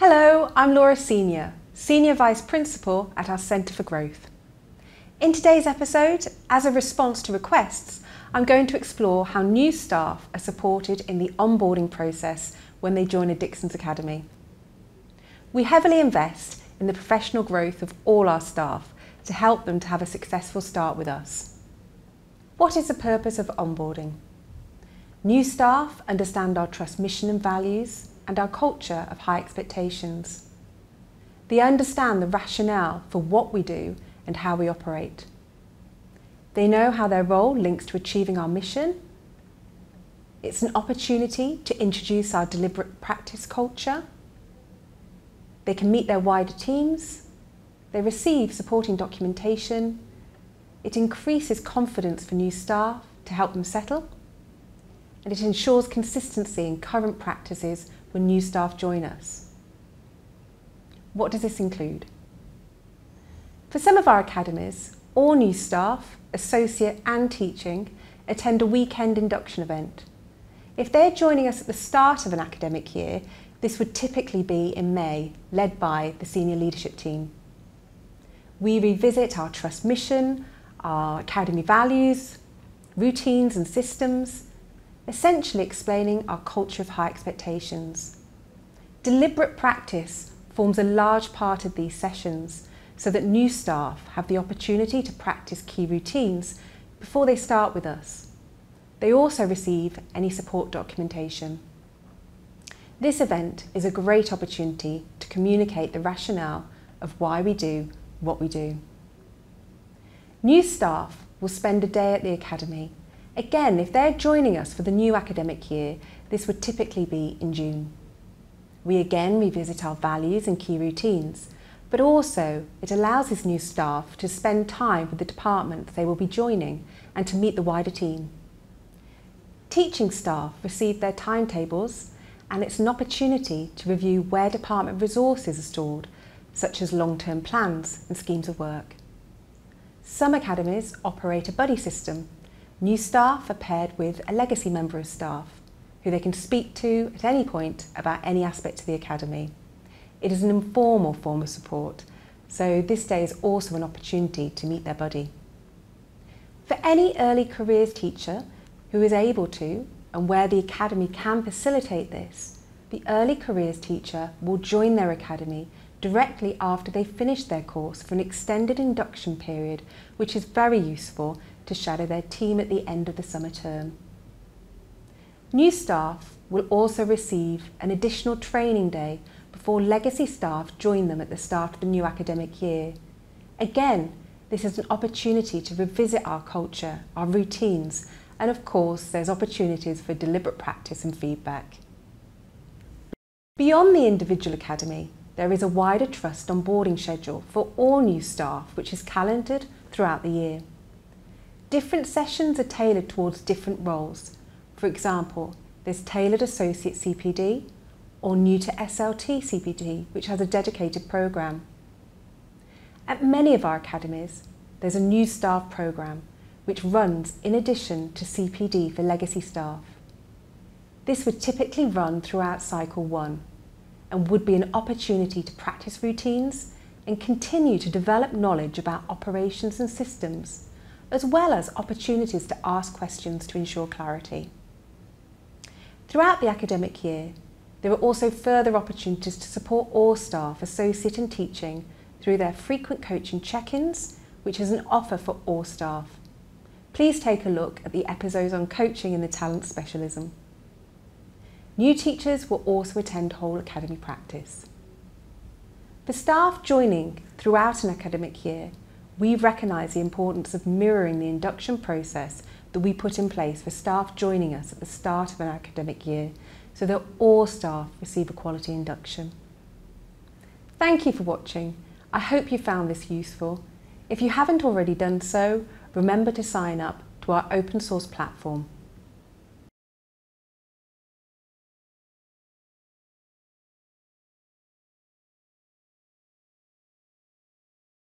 Hello, I'm Laura Senior, Senior Vice Principal at our Centre for Growth. In today's episode, as a response to requests, I'm going to explore how new staff are supported in the onboarding process when they join a Dixons Academy. We heavily invest in the professional growth of all our staff to help them to have a successful start with us. What is the purpose of onboarding? New staff understand our trust mission and values and our culture of high expectations. They understand the rationale for what we do and how we operate. They know how their role links to achieving our mission. It's an opportunity to introduce our deliberate practice culture. They can meet their wider teams. They receive supporting documentation. It increases confidence for new staff to help them settle and it ensures consistency in current practices when new staff join us. What does this include? For some of our academies, all new staff, associate and teaching attend a weekend induction event. If they're joining us at the start of an academic year, this would typically be in May, led by the senior leadership team. We revisit our trust mission, our academy values, routines and systems, essentially explaining our culture of high expectations. Deliberate practice forms a large part of these sessions so that new staff have the opportunity to practice key routines before they start with us. They also receive any support documentation. This event is a great opportunity to communicate the rationale of why we do what we do. New staff will spend a day at the Academy Again, if they're joining us for the new academic year, this would typically be in June. We again revisit our values and key routines, but also it allows this new staff to spend time with the department they will be joining and to meet the wider team. Teaching staff receive their timetables and it's an opportunity to review where department resources are stored, such as long-term plans and schemes of work. Some academies operate a buddy system New staff are paired with a legacy member of staff who they can speak to at any point about any aspect of the Academy. It is an informal form of support, so this day is also an opportunity to meet their buddy. For any early careers teacher who is able to and where the Academy can facilitate this, the early careers teacher will join their Academy directly after they finish their course for an extended induction period, which is very useful to shadow their team at the end of the summer term. New staff will also receive an additional training day before legacy staff join them at the start of the new academic year. Again, this is an opportunity to revisit our culture, our routines, and of course there's opportunities for deliberate practice and feedback. Beyond the individual academy, there is a wider trust onboarding schedule for all new staff which is calendared throughout the year. Different sessions are tailored towards different roles. For example, there's tailored associate CPD or new to SLT CPD, which has a dedicated programme. At many of our academies, there's a new staff programme which runs in addition to CPD for legacy staff. This would typically run throughout cycle one and would be an opportunity to practice routines and continue to develop knowledge about operations and systems as well as opportunities to ask questions to ensure clarity. Throughout the academic year, there are also further opportunities to support all staff, associate and teaching through their frequent coaching check-ins, which is an offer for all staff. Please take a look at the episodes on coaching in the talent specialism. New teachers will also attend whole academy practice. For staff joining throughout an academic year, we recognise the importance of mirroring the induction process that we put in place for staff joining us at the start of an academic year so that all staff receive a quality induction. Thank you for watching. I hope you found this useful. If you haven't already done so, remember to sign up to our open source platform